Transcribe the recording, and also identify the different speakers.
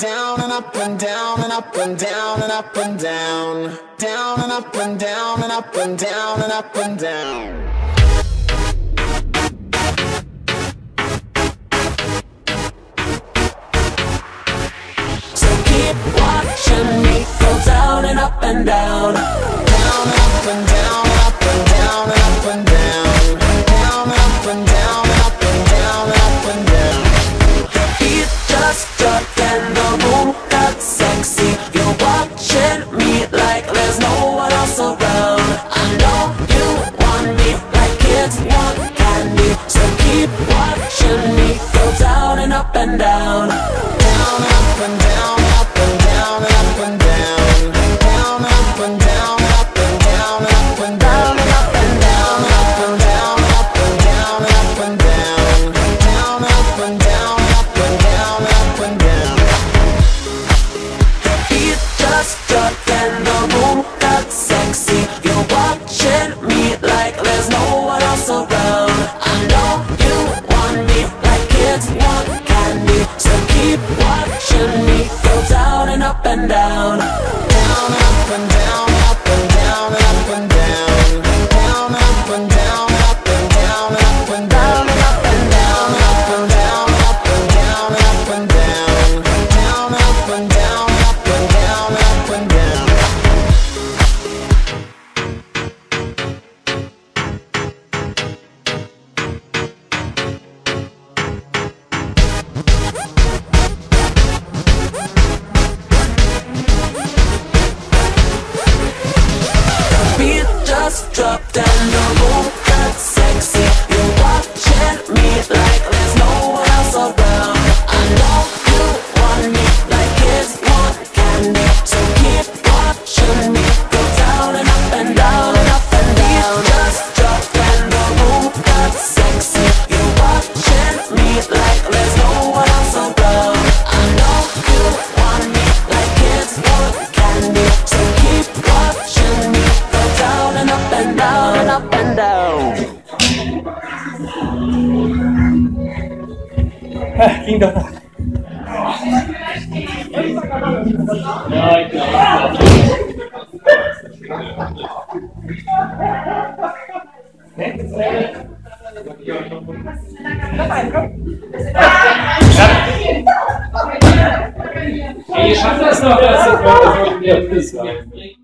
Speaker 1: Down and up and down and up and down and up and down. Down and up and down and up and down and up and down.
Speaker 2: So keep watching me go down and up and down.
Speaker 1: Down and up and down and up and down and up and down. Down and up and down
Speaker 2: there's no one else around. I know you want me like kids want candy. So keep watching me go down and up and down.
Speaker 1: Down up and down up and down up and down. Down up and down up and down up and down up and down up and down up and down up and down. Down up and
Speaker 2: just dropped and the room got sexy. Ging doch. Ja, ich Ey, ihr schafft das noch, dass das mal so
Speaker 3: in der Füße